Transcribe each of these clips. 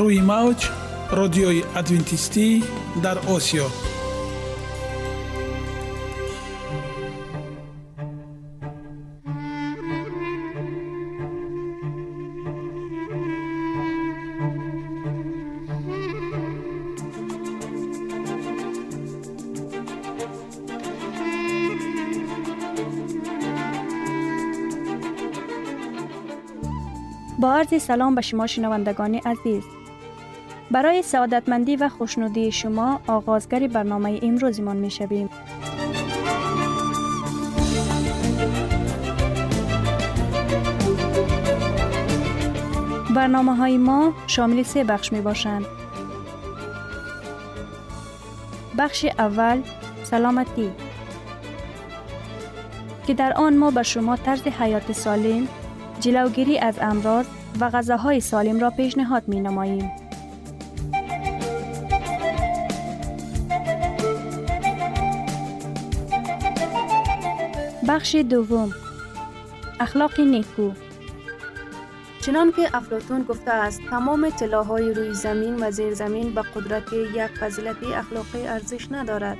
рӯи мавҷ родиои адвентистӣ дар осиё با عرض سلام به شما شنوندگان عزیز برای سعادتمندی و خوشنودی شما آغازگر برنامه امروزمان می شویم. برنامه های ما شامل سه بخش می باشند. بخش اول سلامتی که در آن ما به شما طرز حیات سالم جلوگیری از امراض و غذاهای سالم را پیشنهاد می نماییم. بخش دوم. اخلاق نیکو. چنان که گفته است تمام طلاهای روی زمین و زیر زمین به قدرت یک فضیلت اخلاقی ارزش ندارد.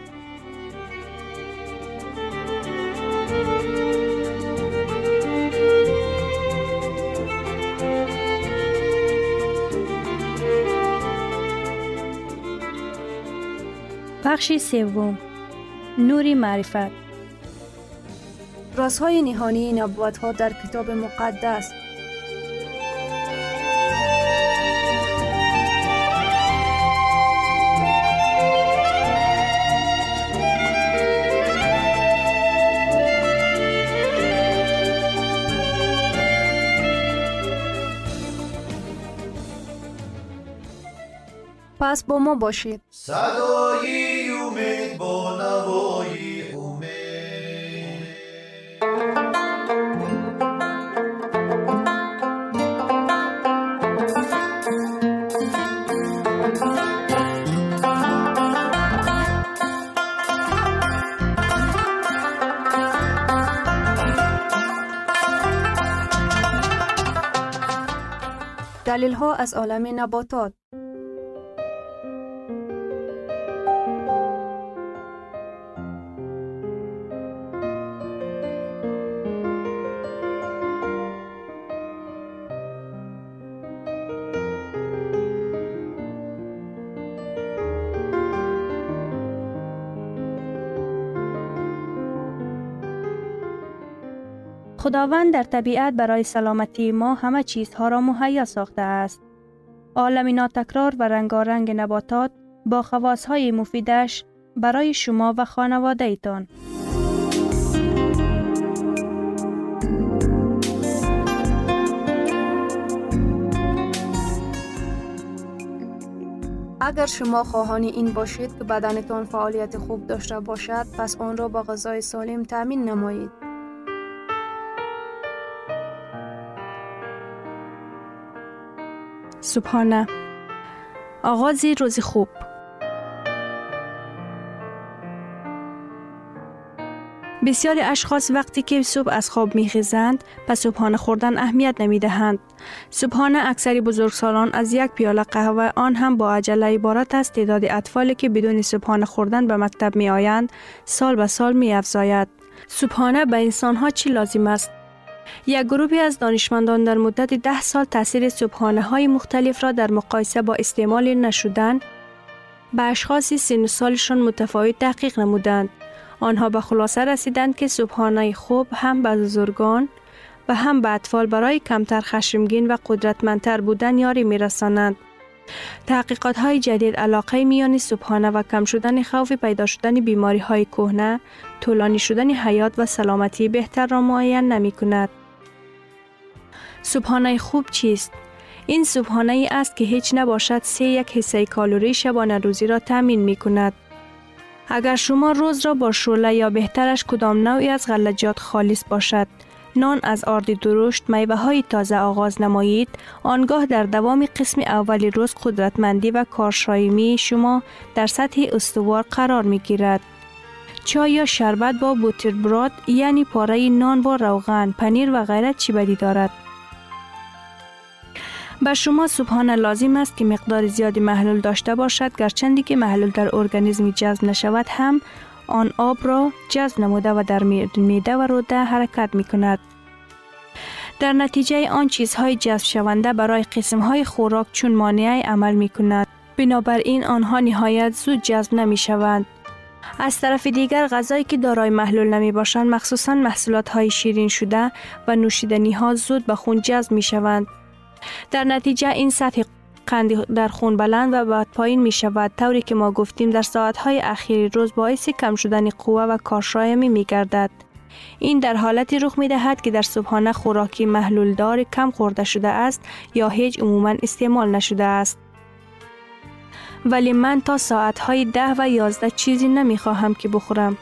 بخش سوم. نوری معرفت. رازهای نهانی نبوت ها در کتاب مقدس. پس با ما باشید. صدای امید با نوای دلیل ها از عالم نباتات. خداوند در طبیعت برای سلامتی ما همه چیزها را مهیا ساخته است. عالم ناتکرار و رنگارنگ نباتات با خواصهای مفیدش برای شما و خانواده ایتان. اگر شما خواهانی این باشید که بدنتان فعالیت خوب داشته باشد پس آن را با غذای سالم تامین نمایید. صبحانه آغازی روز خوب بسیاری اشخاص وقتی که صبح از خواب میخیزند پس صبحانه خوردن اهمیت نمی دهند. صبحانه اکثری بزرگسالان از یک پیاله قهوه آن هم با عجله عبارت است تعداد اطفالی که بدون صبحانه خوردن به مکتب می آیند سال به سال می افزاید. صبحانه به انسان ها چی لازم است؟ یک گروهی از دانشمندان در مدت ده سال تاثیر صبحانه های مختلف را در مقایسه با استعمال نشدن به اشخاص سن سالشان متفاوت تحقیق نمودند. آنها به خلاصه رسیدند که صبحانه خوب هم به بزرگان و هم به اطفال برای کمتر خشمگین و قدرتمندتر بودن یاری می رسانند. تحقیقات های جدید علاقه میان صبحانه و کم شدن خوف پیدا شدن بیماری های کهنه، طولانی شدن حیات و سلامتی بهتر را معین نمی کند. صبحانه خوب چیست؟ این صبحانه ای است که هیچ نباشد سه یک حصه کالوری شبانه روزی را تامین می کند. اگر شما روز را با شوله یا بهترش کدام نوعی از غلجات خالص باشد، نان از آرد درشت میوه های تازه آغاز نمایید آنگاه در دوام قسم اولی روز قدرتمندی و کارشایمی شما در سطح استوار قرار می گیرد. چای یا شربت با بوتربراد یعنی پاره نان با روغن، پنیر و غیره چی بدی دارد؟ به شما صبحانه لازم است که مقدار زیادی محلول داشته باشد گرچندی که محلول در ارگانیسم جذب نشود هم آن آب را جذب نموده و در میده و روده حرکت می کند. در نتیجه آن چیزهای جذب شونده برای قسم های خوراک چون مانعی عمل می کند. بنابراین آنها نهایت زود جذب نمی شوند. از طرف دیگر غذایی که دارای محلول نمی باشند مخصوصا محصولات های شیرین شده و نوشیدنی ها زود به خون جذب می شوند. در نتیجه این سطح قند در خون بلند و بعد پایین می شود طوری که ما گفتیم در ساعت های اخیر روز باعث کم شدن قوه و کارشایمی می گردد. این در حالتی رخ می دهد که در صبحانه خوراکی محلول دار کم خورده شده است یا هیچ عموما استعمال نشده است. ولی من تا ساعت های ده و یازده چیزی نمی خواهم که بخورم.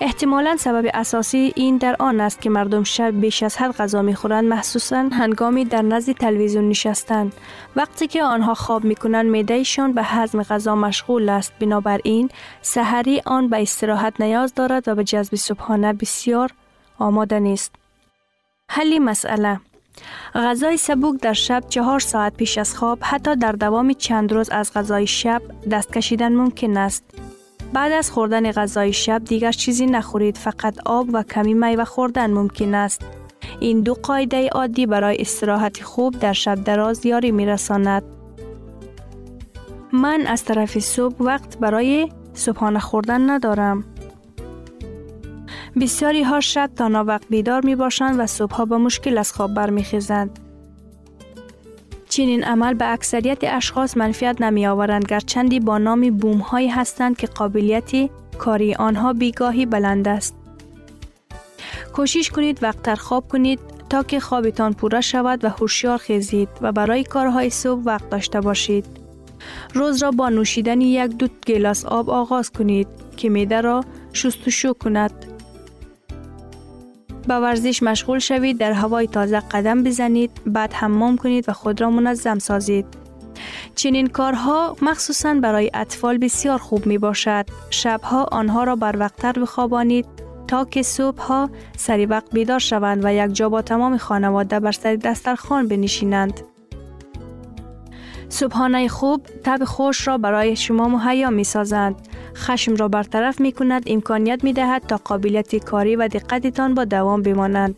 احتمالا سبب اساسی این در آن است که مردم شب بیش از حد غذا می خورند مخصوصا هنگامی در نزد تلویزیون نشستند وقتی که آنها خواب می کنند میدهشان به هضم غذا مشغول است. بنابراین سحری آن به استراحت نیاز دارد و به جذب صبحانه بسیار آماده نیست. حلی مسئله غذای سبوک در شب چهار ساعت پیش از خواب حتی در دوام چند روز از غذای شب دست کشیدن ممکن است. بعد از خوردن غذای شب دیگر چیزی نخورید فقط آب و کمی میوه خوردن ممکن است. این دو قاعده عادی برای استراحت خوب در شب دراز یاری می رساند. من از طرف صبح وقت برای صبحانه خوردن ندارم. بسیاری ها شب تا وقت بیدار می باشند و صبح ها با مشکل از خواب برمیخیزند. چنین عمل به اکثریت اشخاص منفیت نمی آورند گرچندی با نام بوم هایی هستند که قابلیت کاری آنها بیگاهی بلند است. کوشش کنید وقت خواب کنید تا که خوابتان پوره شود و هوشیار خیزید و برای کارهای صبح وقت داشته باشید. روز را با نوشیدن یک دو گلاس آب آغاز کنید که میده را شستشو کند. به ورزش مشغول شوید در هوای تازه قدم بزنید بعد حمام کنید و خود را منظم سازید. چنین کارها مخصوصا برای اطفال بسیار خوب می باشد شبها آنها را بر وقتتر بخوابانید تا که صبح ها سری وقت بیدار شوند و یک جا با تمام خانواده بر سر دسترخوان بنشینند. صبحانه خوب تب خوش را برای شما مهیا می سازند. خشم را برطرف می کند امکانیت می دهد تا قابلیت کاری و دقتتان با دوام بمانند.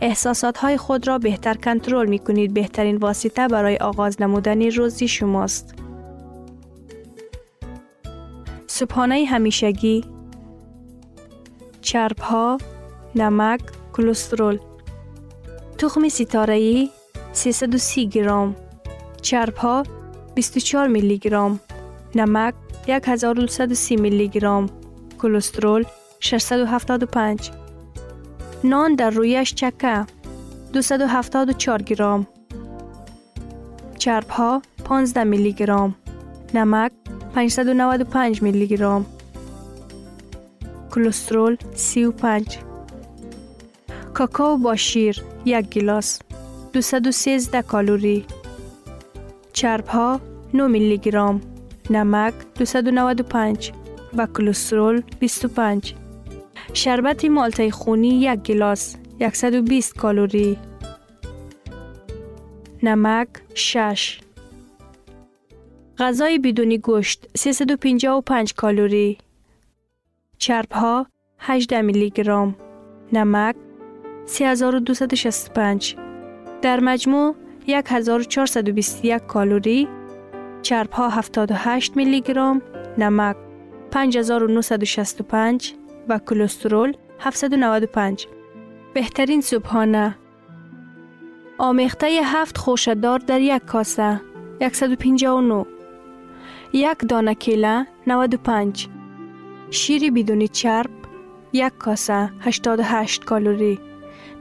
احساسات های خود را بهتر کنترل می کنید. بهترین واسطه برای آغاز نمودن روزی شماست. صبحانه همیشگی چرب ها، نمک، کلسترول تخم ستاره 330 گرام چرب ها 24 میلی گرام نمک 1230 میلی گرام کلسترول 675 نان در رویش چکه 274 گرام چرب ها 15 میلی گرام نمک 595 میلی گرام کلسترول 35 کاکاو با شیر یک گلاس 213 کالوری چرب ها 9 میلی گرام نمک 295 و کلسترول 25 شربت مالته خونی یک گلاس 120 کالوری. نمک 6 غذای بدون گوشت 355 کالوری. چرب ها 18 میلی گرام نمک 3265 در مجموع 1421 کالوری. چرب ها 78 میلی گرام نمک 5965 و کلسترول 795 بهترین صبحانه. آمیخته هفت خوشدار در یک کاسه 159 یک دانه کیله 95 شیر بدون چرب یک کاسه 88 کالری.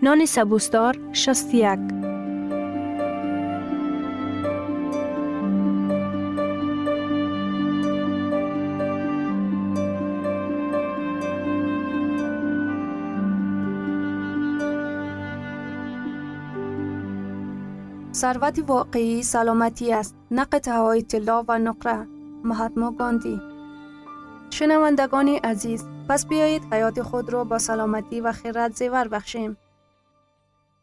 نان سبوسدار 61 ثروت واقعی سلامتی است نه قطعه طلا و نقره. مهاتما گاندی. شنوندگان عزیز پس بیایید حیات خود را با سلامتی و خیرت زیور بخشیم.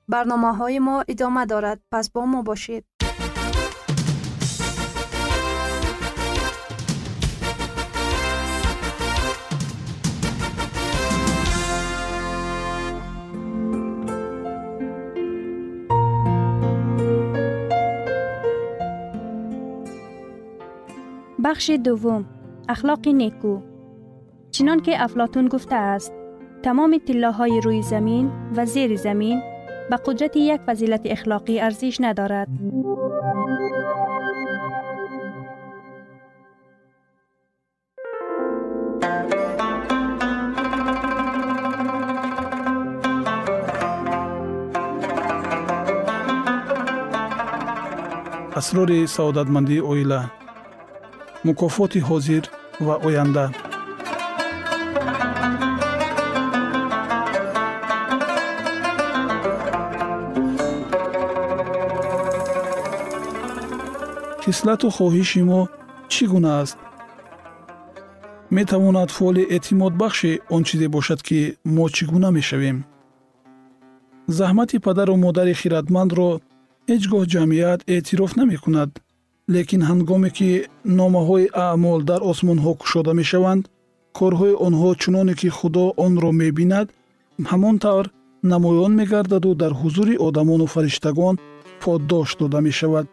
برنامه های ما ادامه دارد پس با ما باشید. بخش دوم. اخلاق نیکو. چنان که افلاتون گفته است تمام طلاهای روی زمین و زیر زمین به قدرت یک فضیلت اخلاقی ارزش ندارد. اسرار سعادتمندی اویله. мукофоти ҳозир ва оянда хислату хоҳиши мо чӣ гуна аст метавонад фоли эътимодбахши он чизе бошад ки мо чӣ гуна мешавем заҳмати падару модари хиратмандро ҳеҷ гоҳ ҷамъият эътироф намекунад лекин ҳангоме ки номаҳои аъмол дар осмонҳо кушода мешаванд корҳои онҳо чуноне ки худо онро мебинад ҳамон тавр намоён мегардаду дар ҳузури одамону фариштагон поддош дода мешавад.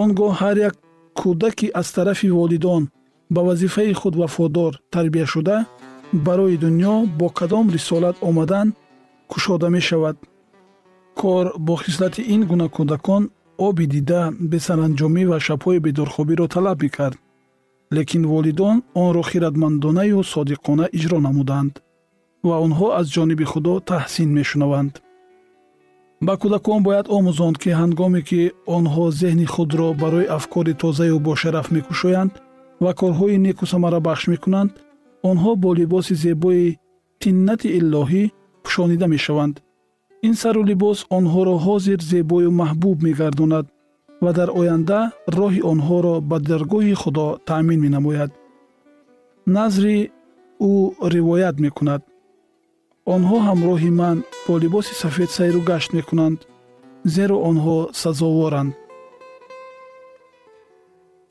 Он гоҳ ҳар як кӯдаки аз тарафи волидон ба вазифаи худ вафодор тарбия шуда барои дунё бо кадом рисолат омадан кушода мешавад. Кор бо хислати ин гуна кӯдакон оби дида бесаранҷомӣ ва шабҳои бедорхобиро талаб мекард лекин волидон онро хиратмандонаю содиқона иҷро намуданд ва онҳо аз ҷониби худо таҳсин мешунаванд. Ба кӯдакон бояд омӯзонд ки ҳангоме ки онҳо зеҳни худро барои афкори тозаю бошараф мекушоянд ва корҳои неку самарабахш мекунанд онҳо бо либоси зебои тиннатииллоҳӣ пӯшонида мешаванд ин сару либос онҳоро ҳозир зебою маҳбуб мегардонад ва дар оянда роҳи онҳоро ба даргоҳи худо таъмин менамояд. Назри ӯ ривоят мекунад. Онҳо ҳамроҳи ман бо либоси сафед сайру гашт мекунанд зеро онҳо сазоворанд.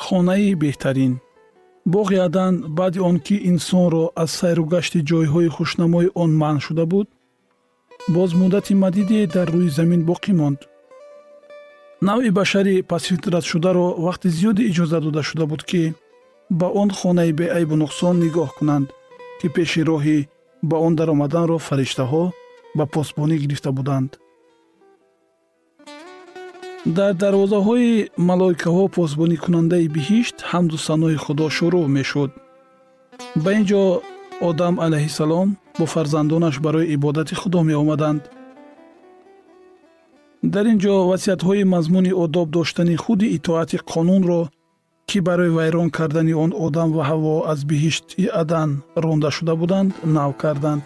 Хонаи беҳтарин. Боғи адан баъди он ки инсонро аз сайру гашти ҷойҳои хушнамои он манъ шуда буд боз муддати мадиде дар рӯи замин боқӣ монд. Навъи башари пасфитратшударо вақти зиёде иҷоза дода шуда буд ки ба он хонаи беайбу нуқсон нигоҳ кунанд ки пеши роҳи ба он даромаданро фариштаҳо ба посбонӣ гирифта буданд. Дар дарвозаҳои малоикаҳо посбонӣкунандаи биҳишт ҳамду санои худо шурӯъ мешуд. Ба ин ҷо одам алайҳиссалом бо фарзандонаш барои ибодати худо меомаданд. Дар ин ҷо васиятҳои мазмуни одоб доштани худи итоати қонунро ки барои вайрон кардани он одам ва ҳаво аз биҳишти адан ронда шуда буданд нав карданд.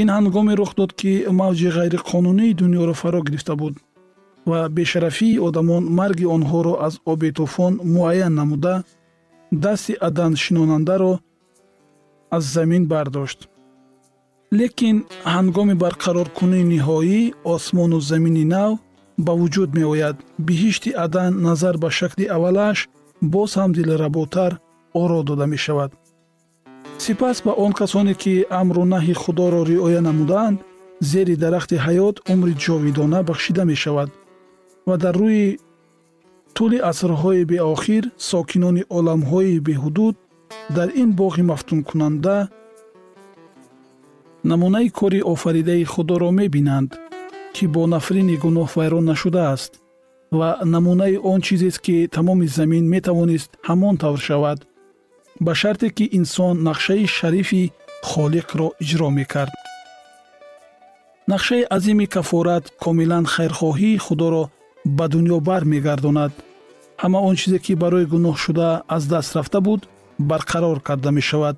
Ин ҳангоме рух дод ки мавҷи ғайриқонунии дунёро фаро гирифта буд ва бешарафии одамон марги онҳоро аз оби тӯфон муайян намуда дасти адан шинонандаро аз замин бардошт лекин ҳангоми барқароркунии ниҳоӣ осмону замини нав ба вуҷуд меояд. Биҳишти адан назар ба шакли аввалаш боз ҳам дилработар оро дода мешавад. Сипас ба он касоне ки амру наҳи худоро риоя намудаанд зери дарахти ҳаёт умри ҷовидона бахшида мешавад ва дар рӯи тӯли асрҳои беохир сокинони оламҳои беҳудуд дар ин боғи мафтункунанда намунаи кори офаридаи худоро мебинанд ки бо нафрини гуноҳ вайрон нашудааст ва намунаи он чизест ки тамоми замин метавонист ҳамон тавр шавад. Ба шарте ки инсон нақшаи шарифи холиқро иҷро мекард. Нақшаи азими кафорат комилан хайрхоҳии худоро ба дунё бармегардонад. Ҳама он чизе ки барои гуноҳ шуда аз даст рафта буд барқарор карда мешавад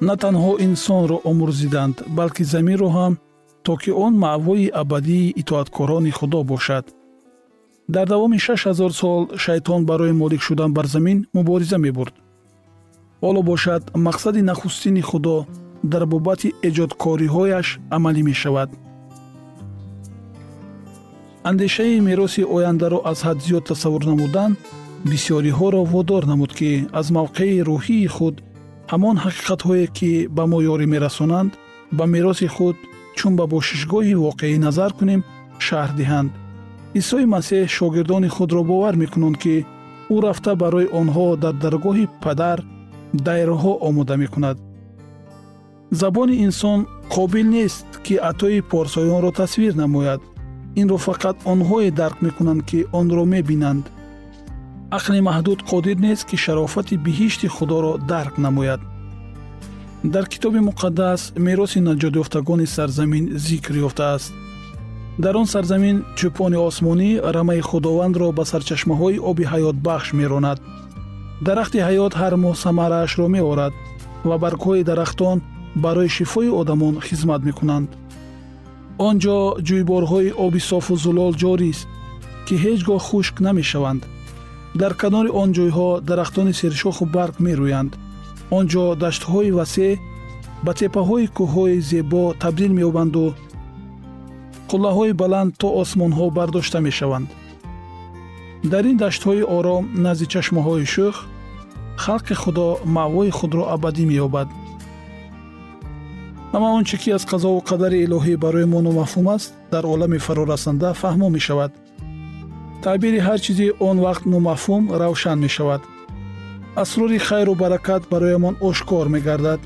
на танҳо инсонро омӯрзиданд балки заминро ҳам то ки он маъвои абадии итоаткорони худо бошад. Дар давоми шаш ҳазор сол шайтон барои молик шудан бар замин мубориза мебурд. Ҳоло бошад мақсади нахустини худо дар бобати эҷодкориҳояш амалӣ мешавад. Андешаи мероси ояндаро аз ҳад зиёд тасаввур намудан бисёриҳоро водор намуд ки аз мавқеи рӯҳии худ ҳамон ҳақиқатҳое ки ба мо ёрӣ мерасонанд ба мероси худ чун ба бошишгоҳи воқеӣ назар кунем шаҳр диҳанд. Исои масеҳ шогирдони худро бовар мекунанд ки ӯ рафта барои онҳо дар даргоҳи падар дайрҳо омода мекунад. Забони инсон қобил нест ки атои порсоёнро тасвир намояд. Инро фақат онҳое дарк мекунанд ки онро мебинанд ақли маҳдуд қодир нест ки шарофати биҳишти худоро дарк намояд. Дар китоби муқаддас мероси наҷотёфтагони сарзамин зикр ёфтааст. Дар он сарзамин чӯпони осмонӣ рамаи худовандро ба сарчашмаҳои оби ҳаётбахш меронад. Дарахти ҳаёт ҳар моҳ самараашро меорад ва баргҳои дарахтон барои шифои одамон хизмат мекунанд. Он ҷо ҷӯйборҳои оби софу зулол ҷорист ки ҳеҷ гоҳ хушк намешаванд дар канори он ҷойҳо дарахтони сершоху барг мерӯянд. Он ҷо даштҳои васеъ ба теппаҳои кӯҳҳои зебо табдил меёбанду қуллаҳои баланд то осмонҳо бардошта мешаванд. Дар ин даштҳои ором назди чашмаҳои шӯх халқи худо маъвои худро абадӣ меёбад. Ҳама он чӣ ки аз қазову қадари илоҳӣ барои мо номафҳум аст дар олами фарорасанда фаҳмо мешавад таъбири ҳар чизи он вақт номафҳум равшан мешавад. Асрори хайру баракат бароямон ошкор мегардад.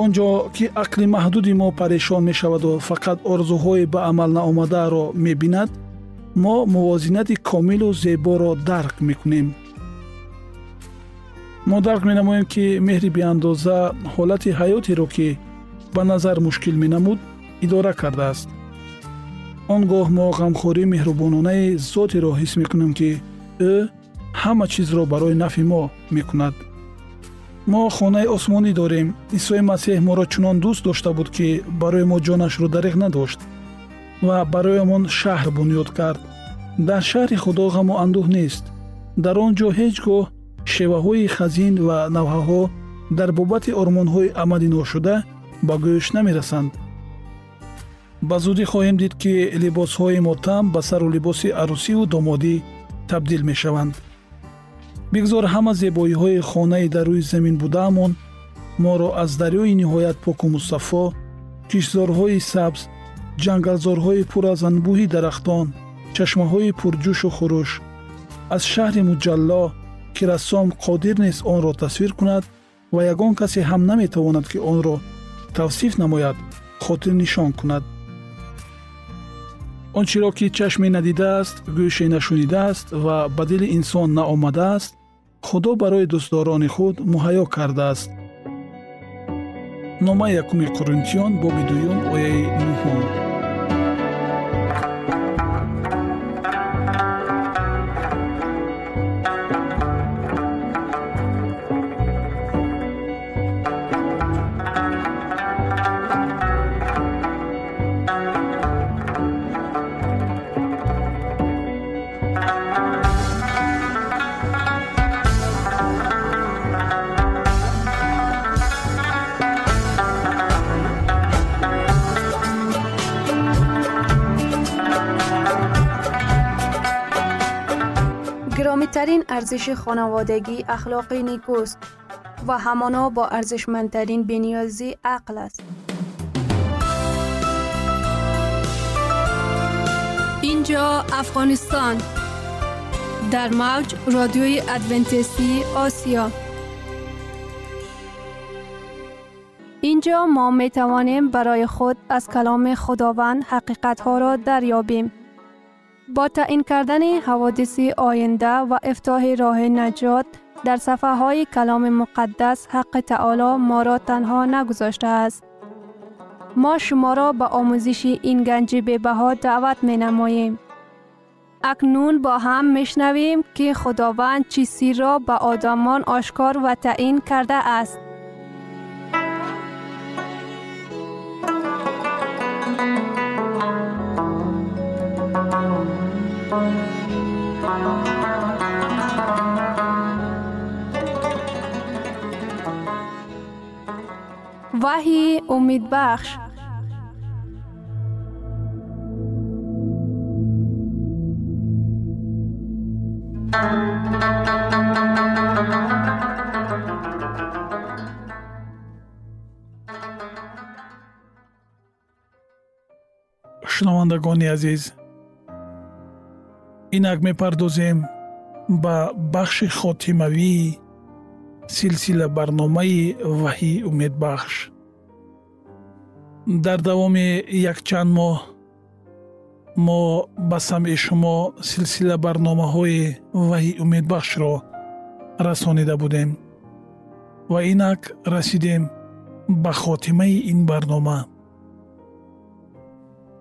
Он ҷо ки ақли маҳдуди мо парешон мешаваду фақат орзуҳои ба амал наомадаро мебинад мо мувозинати комилу зеборо дарк мекунем. Мо дарк менамоем ки меҳри беандоза ҳолати ҳаётеро ки ба назар мушкил менамуд идора кардааст он гоҳ мо ғамхории меҳрубононаи зотеро ҳис мекунем ки ӯ ҳама чизро барои нафъи мо мекунад. Мо хонаи осмонӣ дорем. Исои масеҳ моро чунон дӯст дошта буд ки барои мо ҷонашро дариғ надошт ва бароямон шаҳр бунёд кард. Дар шаҳри худо ғаму андӯҳ нест. Дар он ҷо ҳеҷ гоҳ шеваҳои хазин ва навҳаҳо дар бобати ормонҳои амали ношуда ба гӯш намерасанд ба зудӣ хоҳем дид ки либосҳои мотам ба сару либоси арӯсиву домодӣ табдил мешаванд. Бигзор ҳама зебоиҳои хонаи дар рӯи замин будаамон моро аз дарёи ниҳоят поку мусаффо киштзорҳои сабз ҷангалзорҳои пур аз анбӯҳи дарахтон чашмаҳои пурҷӯшу хурӯш аз шаҳри муҷалло ки рассом қодир нест онро тасвир кунад ва ягон касе ҳам наметавонад ки онро тавсиф намояд хотирнишон кунад он чиро ки чашме надидааст гӯше нашунидааст ва ба дили инсон наомадааст худо барои дӯстдорони худ муҳайё кардааст. Номаи якуми қуринтиён боби дуюм ояи нуҳум گرامیترین ارزش خانوادگی اخلاقی نیکوست و همانا با ارزشمندترین بنیازی عقل است. اینجا افغانستان در موج رادیوی ادونتیستی آسیا اینجا ما می توانیم برای خود از کلام خداوند حقیقت ها را دریابیم. با تعیین کردن حوادث آینده و افتاح راه نجات در صفحه های کلام مقدس حق تعالی ما را تنها نگذاشته است. ما شما را به آموزش این گنج بها دعوت می نماییم. اکنون با هم میشنویم که خداوند چیزی را به آدمان آشکار و تعیین کرده است. وحی ваҳйи умидбахш. Шунавандагони азиз инак мепардозем ба бахши хотимавии силсила барномаи ваҳии умедбахш дар давоми якчанд моҳ мо ба самъи шумо силсила барномаҳои ваҳии умедбахшро расонида будем ва инак расидем ба хотимаи ин барнома.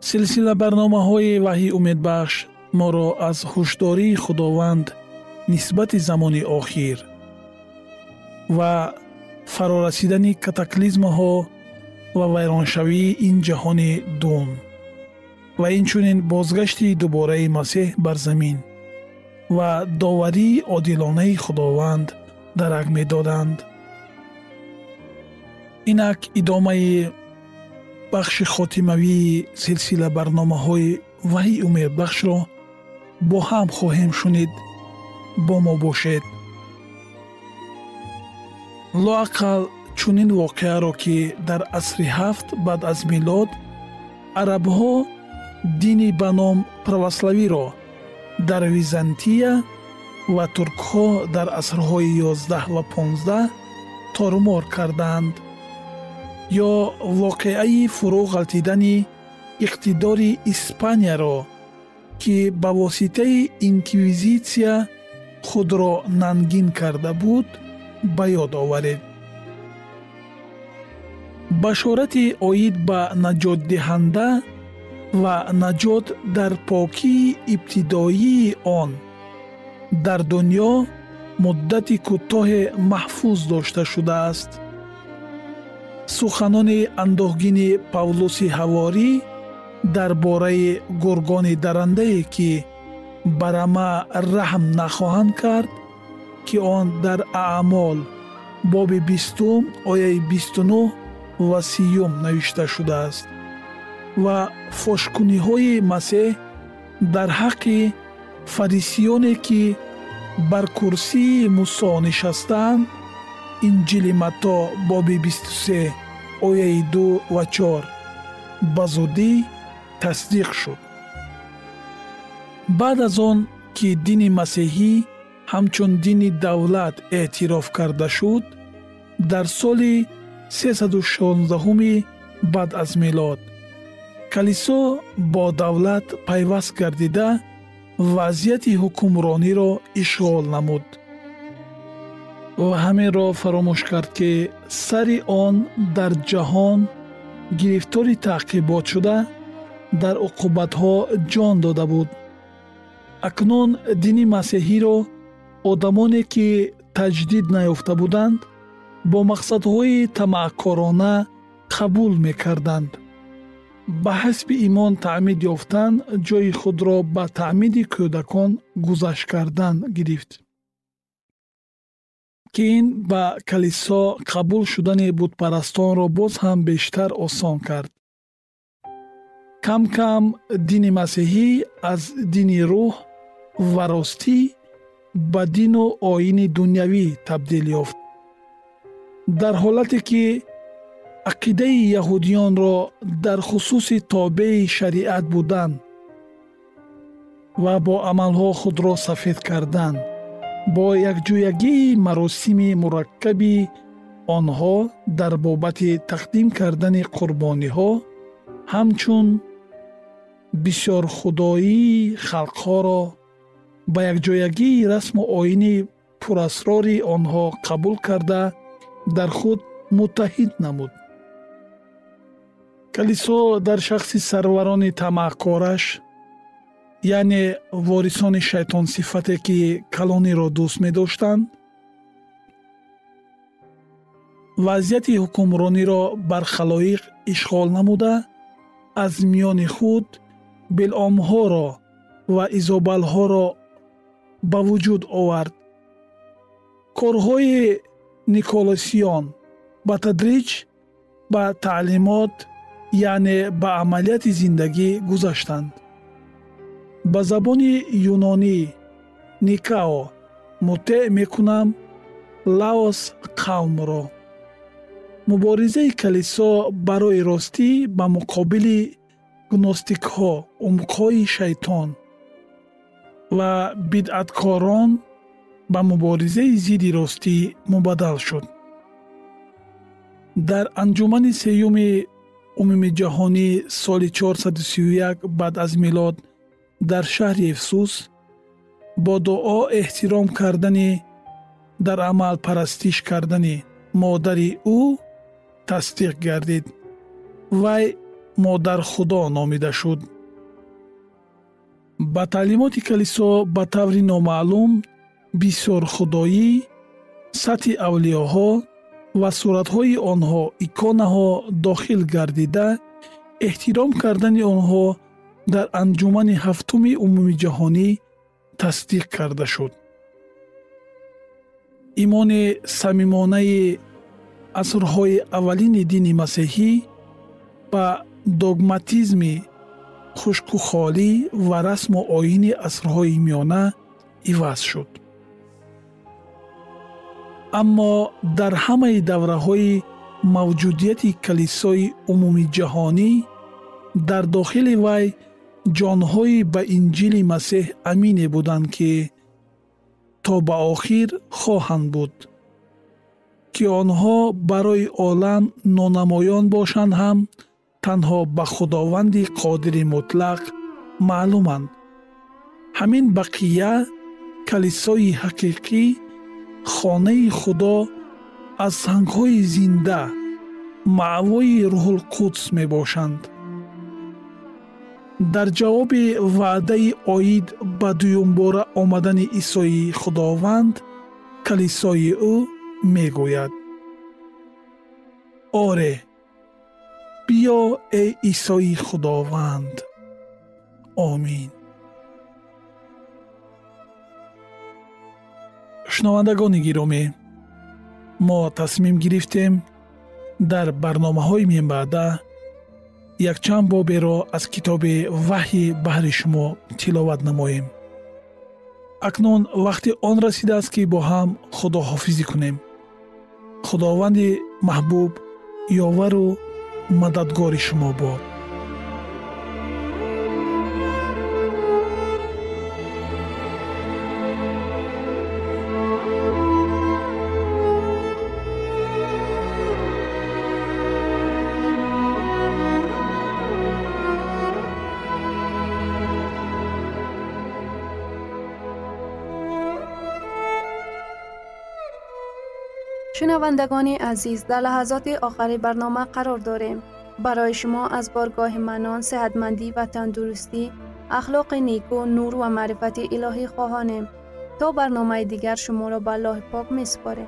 Силсила барномаҳои ваҳии умедбахш моро аз ҳушдории худованд нисбати замони охир ва фарорасидани катаклизмаҳо ва вайроншавии ин ҷаҳони дун ва инчунин бозгашти дубораи масеҳ бар замин ва доварии одилонаи худованд дарак медоданд. Инак идомаи бахши хотимавии силсила барномаҳои ваҳии умедбахшро бо ҳам хоҳем шунид бо мо бошед. Лоақал чунин воқеаро ки дар асри ҳафт баъд аз милод арабҳо дини ба ном православиро дар византия ва туркҳо дар асрҳои ёздаҳ ва понздаҳ торумор карданд. Ё воқеаи фурӯ ғалтидани иқтидори испанияро ки ба воситаи инквизитсия худро нангин карда буд ба ёд оваред. Башорати оид ба наҷотдиҳанда ва наҷот дар покии ибтидоии он дар дунё муддати кӯтоҳе маҳфуз дошта шудааст. Суханони андӯҳгини павлуси ҳаворӣ дар бораи гургони дарандае ки барама раҳм нахоҳанд кард ки он дар аъмол боби бистум ояи бисту нӯҳ ва сиюм навишта шудааст. Ва фошкуниҳои масеҳ дар ҳаққи фарисиёне ки бар курсии мусо нишастаанд инҷили матто боби бисту се ояи ду ва чор ба зуддӣ тасдиқ шуд. Баъд аз он ки дини масеҳӣ ҳамчун дини давлат эътироф карда шуд дар соли 316 баъд аз милод калисо бо давлат пайваст гардида вазъияти ҳукмрониро ишғол намуд. Ва ҳаминро фаромӯш кард ки сари он дар ҷаҳон гирифтори таъқибот шуда дар уқубатҳо ҷон дода буд. Акнун дини масеҳиро одамоне ки таҷдид наёфта буданд бо мақсадҳои тамаъкорона қабул мекарданд. Ба ҳасби имон таъмид ёфтан ҷойи худро ба таъмиди кӯдакон гузашт кардан гирифт. Ки ин ба калисо қабул шудани бутпарастонро боз ҳам бештар осон кард кам кам дини масеҳӣ аз дини рӯҳ ва ростӣ ба дину оини дунявӣ табдил ёфт. Дар ҳолате ки ақидаи яҳудиёнро дар хусуси тобеи шариат будан ва бо амалҳо худро сафед кардан бо якҷоягии маросими мураккаби онҳо дар бобати тақдим кардани қурбониҳо ҳамчун бисёрхудоии халқҳоро ба якҷоягии расму оини пурасрори онҳо қабул карда дар худ муттаҳид намуд. Калисо дар шахси сарварони тамаъкораш яъне ворисони шайтонсифате ки калониро дӯст медоштанд вазъияти ҳукмрониро бар халоиқ ишғол намуда аз миёни худ биломҳоро ва изобалҳоро ба вуҷуд овард. корҳои николосиён ба тадриҷ ба таълимот яъне ба амалияти зиндагӣ гузаштанд. ба забони юнонӣ никао муттеъ мекунам лаос қавмро. муборизаи калисо барои ростӣ ба муқобили гностикҳо умқҳои шайтон ва бидъаткорон ба муборизаи зидди ростӣ мубаддал шуд. Дар анҷумани сеюми умуми ҷаҳонӣ соли 431 баъд аз милод дар шаҳри эфсус бо дуо эҳтиром кардани дар амал парастиш кардани модари ӯ тасдиқ гардид. Вай модархудо номида шуд. Ба таълимоти калисо ба таври номаълум бисёрхудоӣ сатҳи авлиёҳо ва суратҳои онҳо иконаҳо дохил гардида эҳтиром кардани онҳо дар анҷумани ҳафтуми умуми ҷаҳонӣ тасдиқ карда шуд. Имони самимонаи асрҳои аввалини дини масеҳӣ ба догматизми хушкухолӣ ва расму оини асрҳои миёна иваз шуд. Аммо дар ҳамаи давраҳои мавҷудияти калисои умумиҷаҳонӣ дар дохили вай ҷонҳои ба инҷили масеҳ амине буданд ки то ба охир хоҳанд буд ки онҳо барои олам нонамоён бошанд ҳам танҳо ба худованди қодири мутлақ маълуманд. Ҳамин бақия калисои ҳақиқӣ хонаи худо аз сангҳои зинда маъвои рӯҳулқудс мебошанд. Дар ҷавоби ваъдаи оид ба дуюмбора омадани исои худованд калисои ӯ мегӯяд. Оре биё эй исои худованд. Омин. Шунавандагони гиромӣ мо тасмим гирифтем дар барномаҳои минбаъда якчанд боберо аз китоби ваҳйи баҳри шумо тиловат намоем. Акнун вақти он расидааст ки бо ҳам худоҳофизӣ кунем. Худованди маҳбуб ёвару мададгори шумо бод شنوندگان عزیز در لحظات آخری برنامه قرار داریم. برای شما از بارگاه منان صحتمندی و تندرستی اخلاق نیکو نور و معرفت الهی خواهانیم. تا برنامه دیگر شما را به الله پاک می سپاریم.